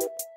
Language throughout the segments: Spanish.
you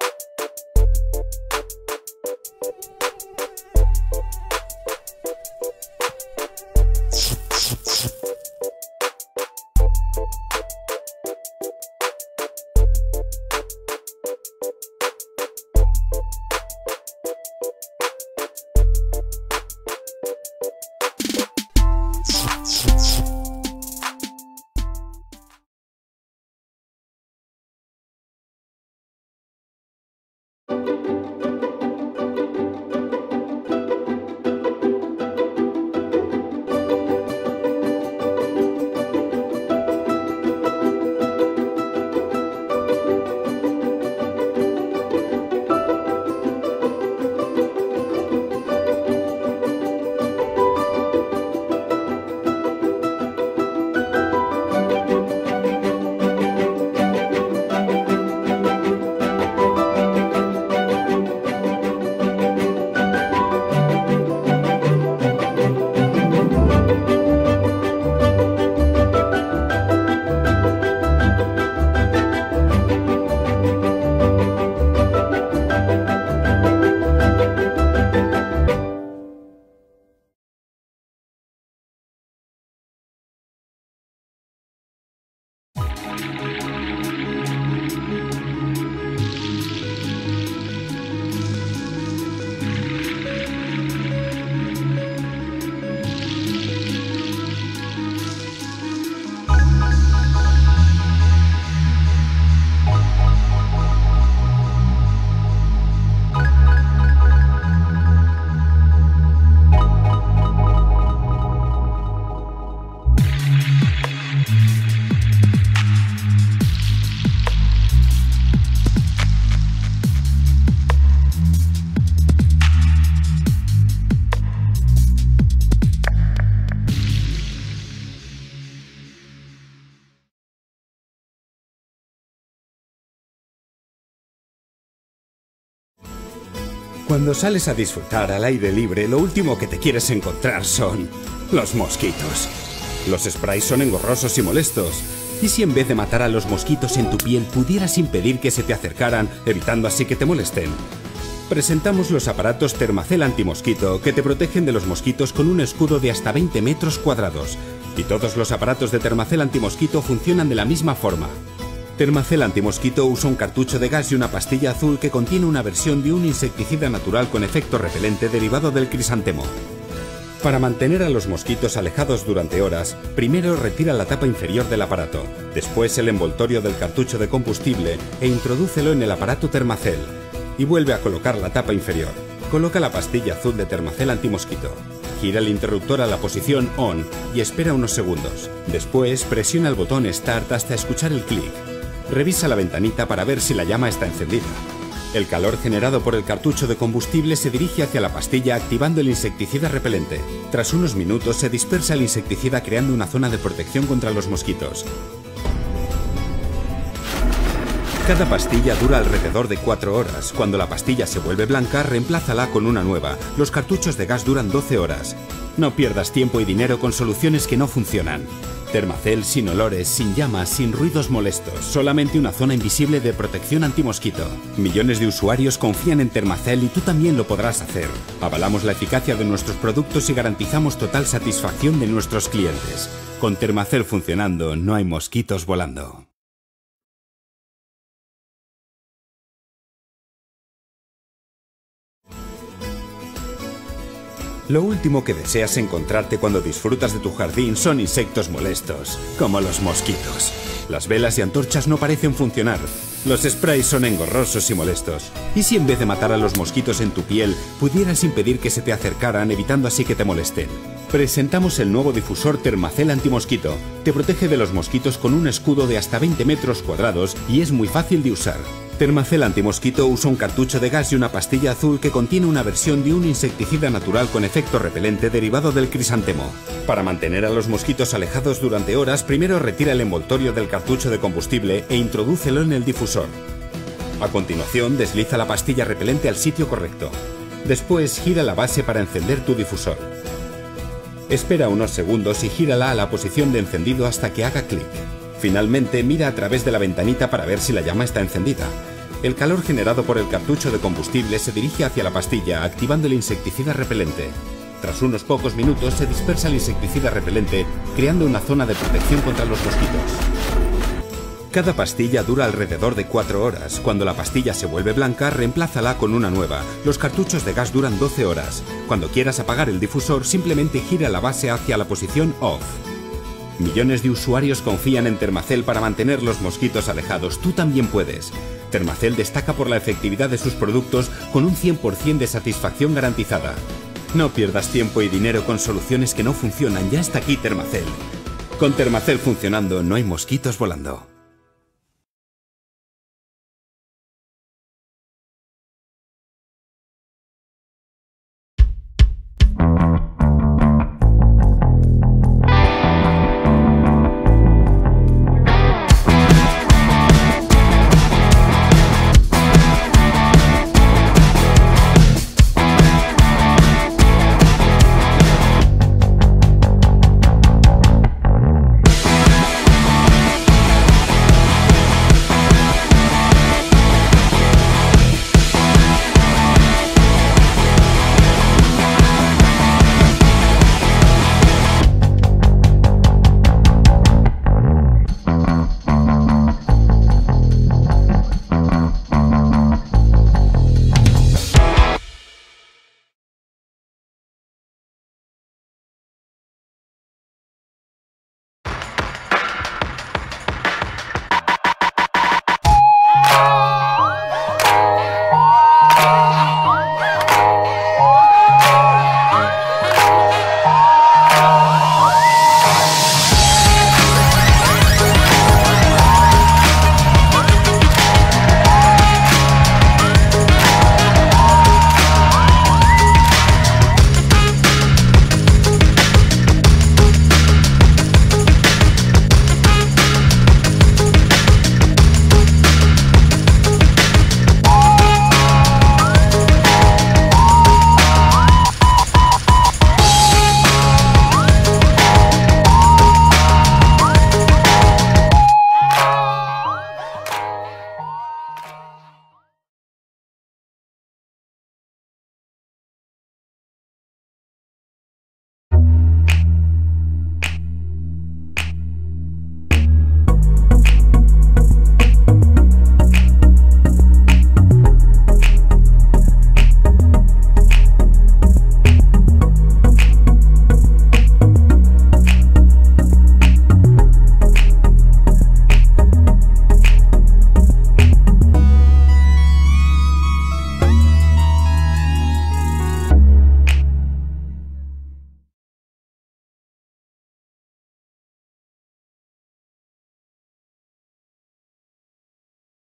Cuando sales a disfrutar al aire libre, lo último que te quieres encontrar son los mosquitos. Los sprays son engorrosos y molestos. ¿Y si en vez de matar a los mosquitos en tu piel pudieras impedir que se te acercaran, evitando así que te molesten? Presentamos los aparatos Termacel antimosquito que te protegen de los mosquitos con un escudo de hasta 20 metros cuadrados. Y todos los aparatos de Termacel antimosquito funcionan de la misma forma. Termacel antimosquito usa un cartucho de gas y una pastilla azul que contiene una versión de un insecticida natural con efecto repelente derivado del crisantemo. Para mantener a los mosquitos alejados durante horas, primero retira la tapa inferior del aparato, después el envoltorio del cartucho de combustible e introdúcelo en el aparato Termacel y vuelve a colocar la tapa inferior. Coloca la pastilla azul de Termacel antimosquito. Gira el interruptor a la posición ON y espera unos segundos. Después presiona el botón START hasta escuchar el clic. Revisa la ventanita para ver si la llama está encendida. El calor generado por el cartucho de combustible se dirige hacia la pastilla activando el insecticida repelente. Tras unos minutos se dispersa el insecticida creando una zona de protección contra los mosquitos. Cada pastilla dura alrededor de 4 horas. Cuando la pastilla se vuelve blanca, reemplázala con una nueva. Los cartuchos de gas duran 12 horas. No pierdas tiempo y dinero con soluciones que no funcionan. Termacel sin olores, sin llamas, sin ruidos molestos, solamente una zona invisible de protección antimosquito. Millones de usuarios confían en Termacel y tú también lo podrás hacer. Avalamos la eficacia de nuestros productos y garantizamos total satisfacción de nuestros clientes. Con Termacel funcionando, no hay mosquitos volando. Lo último que deseas encontrarte cuando disfrutas de tu jardín son insectos molestos, como los mosquitos. Las velas y antorchas no parecen funcionar. Los sprays son engorrosos y molestos. ¿Y si en vez de matar a los mosquitos en tu piel, pudieras impedir que se te acercaran, evitando así que te molesten? Presentamos el nuevo difusor Termacel antimosquito. Te protege de los mosquitos con un escudo de hasta 20 metros cuadrados y es muy fácil de usar. Termacel antimosquito usa un cartucho de gas y una pastilla azul que contiene una versión de un insecticida natural con efecto repelente derivado del crisantemo. Para mantener a los mosquitos alejados durante horas, primero retira el envoltorio del cartucho de combustible e introdúcelo en el difusor. A continuación, desliza la pastilla repelente al sitio correcto. Después, gira la base para encender tu difusor. Espera unos segundos y gírala a la posición de encendido hasta que haga clic. Finalmente, mira a través de la ventanita para ver si la llama está encendida. El calor generado por el cartucho de combustible se dirige hacia la pastilla, activando el insecticida repelente. Tras unos pocos minutos se dispersa el insecticida repelente, creando una zona de protección contra los mosquitos. Cada pastilla dura alrededor de 4 horas. Cuando la pastilla se vuelve blanca, reemplázala con una nueva. Los cartuchos de gas duran 12 horas. Cuando quieras apagar el difusor, simplemente gira la base hacia la posición OFF. Millones de usuarios confían en Termacel para mantener los mosquitos alejados. Tú también puedes. Termacel destaca por la efectividad de sus productos con un 100% de satisfacción garantizada. No pierdas tiempo y dinero con soluciones que no funcionan. Ya está aquí Termacel. Con Termacel funcionando no hay mosquitos volando.